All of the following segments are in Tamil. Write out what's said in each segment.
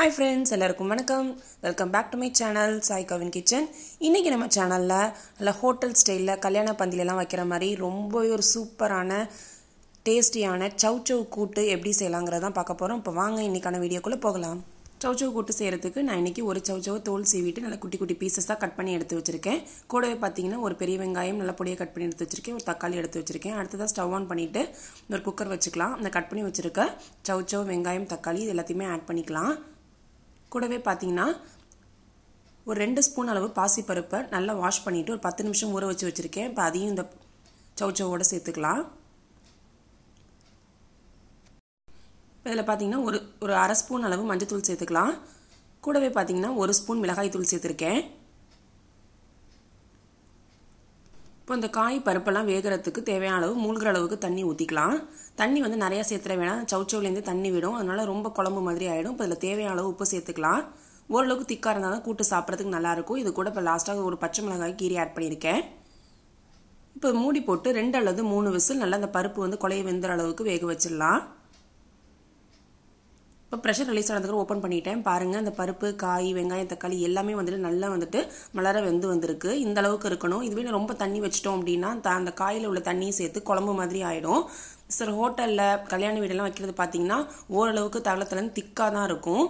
ஹாய் ஃப்ரெண்ட்ஸ் எல்லாருக்கும் வணக்கம். Welcome back to my channel Sai Kavin kitchen இன்றைக்கி நம்ம சேனலில் நல்ல ஹோட்டல் ஸ்டைலில் கல்யாண பந்திலெலாம் வைக்கிற மாதிரி ரொம்பவே ஒரு சூப்பரான டேஸ்டியான சவ் சவ் கூட்டு எப்படி செய்யலாங்கிறதான் பார்க்க போகிறோம் இப்போ வாங்க இன்றைக்கான வீடியோக்குள்ளே போகலாம். சவ் சவ் கூட்டு செய்கிறதுக்கு நான் இன்றைக்கி ஒரு சவ் சவ் தோல் சீவிட்டு நல்லா குட்டி குட்டி பீசஸாக கட் பண்ணி எடுத்து வச்சுருக்கேன். கூடவே பார்த்தீங்கன்னா ஒரு பெரிய வெங்காயம் நல்லா பொடியாக கட் பண்ணி எடுத்து வச்சுருக்கேன். ஒரு தக்காளி எடுத்து வச்சுருக்கேன். அடுத்ததாக ஸ்டவ் ஆன் பண்ணிவிட்டு ஒரு குக்கர் வச்சுக்கலாம். அந்த கட் பண்ணி வச்சுருக்க சவ் சவ் வெங்காயம் தக்காளி இது எல்லாத்தையுமே ஆட் பண்ணிக்கலாம். கூடவே பார்த்தீங்கன்னா ஒரு ரெண்டு ஸ்பூன் அளவு பாசிப்பருப்பை நல்லா வாஷ் பண்ணிவிட்டு ஒரு பத்து நிமிஷம் ஊற வச்சு வச்சுருக்கேன். இப்போ அதையும் இந்த சவுச்சவோடு சேர்த்துக்கலாம். இதில் பார்த்தீங்கன்னா ஒரு ஒரு அரை ஸ்பூன் அளவு மஞ்சத்தூள் சேர்த்துக்கலாம். கூடவே பார்த்தீங்கன்னா ஒரு ஸ்பூன் மிளகாய் தூள் சேர்த்துருக்கேன். இப்போ இந்த காய் பருப்பெல்லாம் வேகிறதுக்கு தேவையான அளவு மூழ்கிற அளவுக்கு தண்ணி ஊற்றிக்கலாம் தண்ணி வந்து நிறையா சேர்த்துற வேணாம். சவுச்சவுலேருந்து தண்ணி விடும். அதனால ரொம்ப குழம்பு மாதிரி ஆகிடும் இப்போ இதில் தேவையான அளவு உப்பு சேர்த்துக்கலாம். ஓரளவுக்கு திக்காக இருந்தால் தான் கூட்டு சாப்பிட்றதுக்கு நல்லாயிருக்கும் இது கூட இப்போ லாஸ்ட்டாக ஒரு பச்சை மிளகாய் கீரி ஆட் பண்ணியிருக்கேன். இப்போ மூடி போட்டு ரெண்டு அல்லது மூணு விசில் நல்லா அந்த பருப்பு வந்து கொலையை வெந்துற அளவுக்கு வேக வச்சிடலாம். இப்போ ப்ரெஷர் ரிலீஸ் ஆனதுக்கு ஓப்பன் பண்ணிட்டேன். பாருங்கள் அந்த பருப்பு காய் வெங்காயம் தக்காளி எல்லாமே வந்துட்டு நல்லா வந்துட்டு மலர வெந்து வந்திருக்கு. இந்த அளவுக்கு இருக்கணும். இதுவே ரொம்ப தண்ணி வச்சிட்டோம் அப்படின்னா அந்த காயில் உள்ள தண்ணியும் சேர்த்து குழம்பு மாதிரி ஆகிடும் சார் ஹோட்டலில் கல்யாண வீடெல்லாம் வைக்கிறது பார்த்தீங்கன்னா ஓரளவுக்கு தளத்துலேருந்து திக்காக தான் இருக்கும்.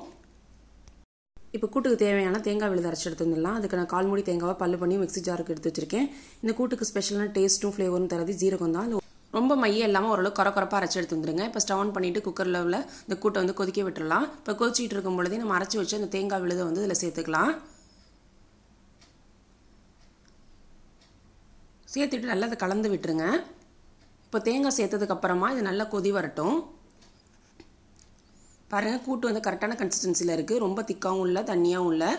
இப்போ கூட்டுக்கு தேவையான தேங்காய் விழுது அரைச்சி எடுத்துருந்துடலாம் அதுக்கு நான் கால் மூடி தேங்காவை பல்லு பண்ணி மிக்சி ஜாருக்கு எடுத்து வச்சிருக்கேன். இந்த கூட்டுக்கு ஸ்பெஷலான டேஸ்ட்டும் ஃப்ளேவரும் தரது ஜீரகம் தான் ரொம்ப மையம் இல்லாமல் ஓரளவு குறை குறப்பாக அரைச்சி எடுத்து இப்போ ஸ்டவ் ஆன் பண்ணிவிட்டு குக்கரில் உள்ள இந்த கூட்டை வந்து கொதிக்க விட்டுடலாம் இப்போ கொதிச்சிட்டு இருக்கும் பொழுதே நம்ம அரைச்சி வச்சு அந்த தேங்காய் விழுதை வந்து இதில் சேர்த்துக்கலாம். சேர்த்துட்டு நல்லா அதை கலந்து விட்டுருங்க. இப்போ தேங்காய் சேர்த்ததுக்கு அப்புறமா இது நல்லா கொதி வரட்டும். பாருங்கள் கூட்டு வந்து கரெக்டான கன்சிஸ்டன்சியில் இருக்குது ரொம்ப திக்காகவும் இல்லை தண்ணியாகவும் இல்லை.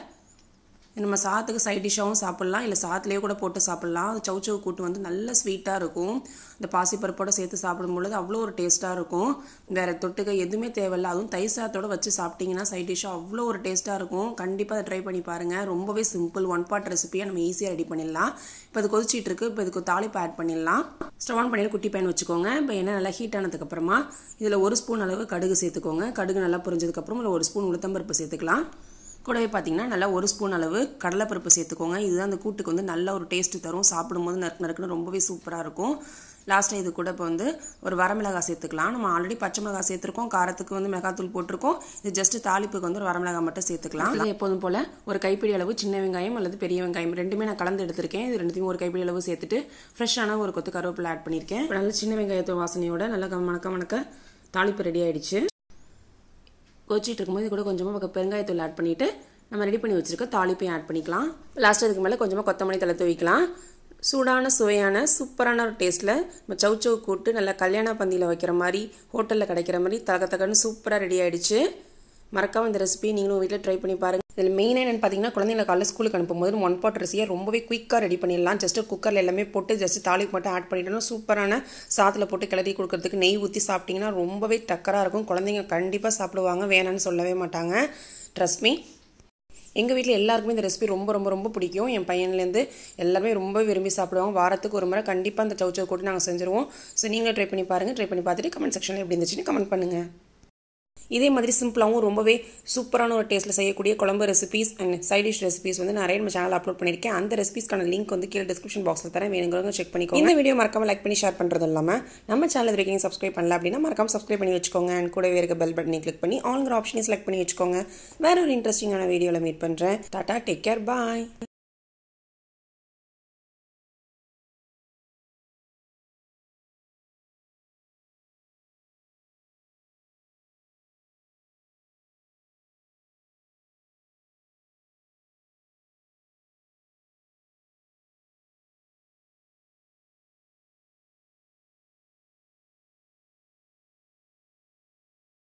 நம்ம சாத்துக்கு சைட் டிஷ்ஷாகவும் சாப்பிட்லாம். இல்லை சாத்துலேயே கூட போட்டு சாப்பிட்லாம். அது சவுச்சவு கூட்டு வந்து நல்ல ஸ்வீட்டாக இருக்கும். இந்த பாசிப்பருப்போடு சேர்த்து சாப்பிடும் பொழுது அவ்வளோ ஒரு டேஸ்ட்டாக இருக்கும். வேறு தொட்டுக்க எதுவுமே தேவையில்ல. அதுவும் தை சாத்தோடு வச்சு சாப்பிட்டிங்கன்னா சைட் டிஷ்ஷாக அவ்வளோ ஒரு டேஸ்ட்டாக இருக்கும். கண்டிப்பாக அதை ட்ரை பண்ணி பாருங்கள் ரொம்பவே சிம்பிள் ஒன் பார்ட் ரெசிபியாக நம்ம ஈஸியாக ரெடி பண்ணிடலாம். இப்போ அது கொதிச்சிட்டு இருக்கு. இப்போ இதுக்கு தாளிப்பு ஆட் பண்ணிடலாம். ஸ்டவ் ஆன் பண்ணிட்டு குட்டி பேன் வச்சுக்கோங்க. இப்போ என்ன நல்லா ஹீட் ஆனதுக்கப்புறமா இதில் ஒரு ஸ்பூன் அளவு கடுகு சேர்த்துக்கோங்க. கடுகு நல்லா புரிஞ்சதுக்கப்புறம் இல்லை ஒரு ஸ்பூன் உளுத்தம்பருப்பு சேர்த்துக்கலாம். கூடவே பார்த்தீங்கன்னா நல்லா ஒரு ஸ்பூன் அளவு கடலைப்பருப்பு சேர்த்துக்கோங்க. இதுதான் அந்த கூட்டுக்கு வந்து நல்ல ஒரு டேஸ்ட் தரும். சாப்பிடும்போது நறுக்கு நறுக்குன்னு ரொம்பவே சூப்பராக இருக்கும். லாஸ்ட்டாக இது கூட இப்போ வந்து ஒரு வரமிளகாய் சேர்த்துக்கலாம். நம்ம ஆல்ரெடி பச்சை மிளகாய் சேர்த்துருக்கோம். காரத்துக்கு வந்து மிளகாத்தூள் போட்டிருக்கோம். இது ஜஸ்ட் தாளிப்புக்கு வந்து ஒரு வரமிளகாய் மட்டும் சேர்த்துக்கலாம். எப்போதும் போல் ஒரு கைப்பிடி அளவு சின்ன வெங்காயம் அல்லது பெரிய வெங்காயம் ரெண்டுமே நான் கலந்து எடுத்திருக்கேன். இது ரெண்டுத்தையும் ஒரு கைப்பிடி அளவு சேர்த்துட்டு ஃப்ரெஷ்ஷான ஒரு கொத்து கருவேப்பிலை ஆட் பண்ணியிருக்கேன். நல்ல சின்ன வெங்காயத்தோட வாசனையோட நல்லா மணக்க மணக்க தாளிப்பு ரெடி ஆயிடுச்சு. கொச்சிட்டு இருக்கும்போது இது கூட கொஞ்சமாக பக்கம் பெருங்காயத்தூள் ஆட் பண்ணிவிட்டு நம்ம ரெடி பண்ணி வச்சுருக்க தாளிப்பையும் ஆட் பண்ணிக்கலாம். லாஸ்ட் அதுக்கு மேலே கொஞ்சமாக கொத்தமல்லி தலை தூவிக்கலாம். சூடான சுவையான சூப்பரான ஒரு டேஸ்ட்டில் நம்ம சவு சவு கூட்டு நல்லா கல்யாண பந்தியில் வைக்கிற மாதிரி ஹோட்டலில் கிடைக்கிற மாதிரி தக தகன்னு சூப்பராக ரெடி ஆகிடுச்சு மறக்காமல் இந்த ரெசிபி நீங்களும் வீட்டில் ட்ரை பண்ணி பாருங்கள் இதில் மெயினாக என்னென்னு பார்த்தீங்கன்னா குழந்தைங்களை காலையில் ஸ்கூலுக்கு அனுப்பும்போது ஒன் பாட் ரெசியை ரொம்பவே குயிக்காக ரெடி பண்ணிடலாம். ஜஸ்ட்டு குக்கரில் எல்லாமே போட்டு ஜஸ்ட் தாளிக்கு மட்டும் ஆட் பண்ணிட்டோம்னா சூப்பரான சாத்தில் போட்டு கிளறி கொடுக்கறதுக்கு நெய் ஊற்றி சாப்பிட்டிங்கன்னா ரொம்பவே டக்கராக இருக்கும். குழந்தைங்க கண்டிப்பாக சாப்பிடுவாங்க. வேணான்னு சொல்லவே மாட்டாங்க. ட்ரஸ்ட் மீ எங்கள் வீட்டில் எல்லாருக்குமே இந்த ரெசிபி ரொம்ப ரொம்ப ரொம்ப பிடிக்கும். என் பையன்லேருந்து எல்லாருமே ரொம்ப விரும்பி சாப்பிடுவாங்க. வாரத்துக்கு ஒரு முறை கண்டிப்பாக அந்த சவுச்சவு கூட்டு நாங்கள் செஞ்சுருவோம். ஸோ நீங்களும் ட்ரை பண்ணி பாருங்கள் ட்ரை பண்ணி பார்த்துட்டு கமெண்ட் செக்ஷனில் எப்படி இருந்துச்சுன்னு கமெண்ட் பண்ணுங்கள் இதே மாதிரி சிம்பிளாகவும் ரொம்பவே சூப்பரான ஒரு டேஸ்ட்டில் செய்யக்கூடிய குழம்பு recipes and side dish recipes வந்து நிறைய நம்ம சேனல் அப்லோட் பண்ணியிருக்கேன். அந்த ரெசிபிஸ்க்கான லிங்க் வந்து கீழே டிஸ்கிரிப்ஷன் பாக்ஸில் தரேன். வேணுங்கிறவங்க செக் பண்ணிக்கோங்க. இந்த வீடியோ மறக்காம லைக் பண்ணி ஷேர் பண்ணுறது இல்லாமல் நம்ம சேனல் வரைக்கும் சப்ஸ்கிரைப் பண்ணல அப்படின்னா மறக்காம சப்ஸ்கிரைப் பண்ணி வச்சுக்கோங்க. அண்ட் கூடவே இருக்க பெல் பட்டனை கிளிக் பண்ணி ஆன்கிற ஆப்ஷனை செலக்ட் பண்ணி வச்சுக்கோங்க. வேற ஒரு இன்ட்ரெஸ்டிங்கான வீடியோவில் மீட் பண்ணுறேன் டாட்டா டேக் கேர் பாய்